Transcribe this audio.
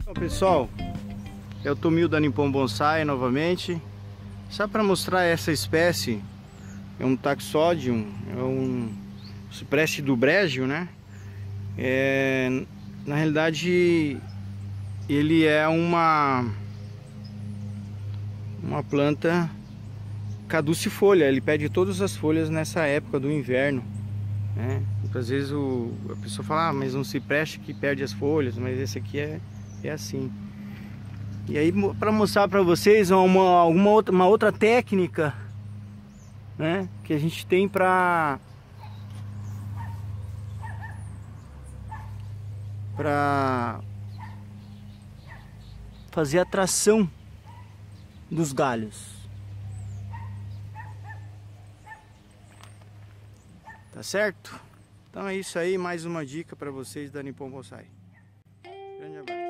Então, pessoal, é o Tomil da Bonsai novamente. Só para mostrar essa espécie, é um taxodium, é um cipreste do brejo, né? É, na realidade, ele é uma uma planta caducifolha, ele perde todas as folhas nessa época do inverno. Né? Muitas vezes o, a pessoa fala, ah, mas um cipreste que perde as folhas, mas esse aqui é, é assim. E aí para mostrar para vocês uma, alguma outra, uma outra técnica né, que a gente tem para para fazer a tração dos galhos. Tá certo? Então é isso aí, mais uma dica para vocês da Nippon Bonsai. Grande abraço.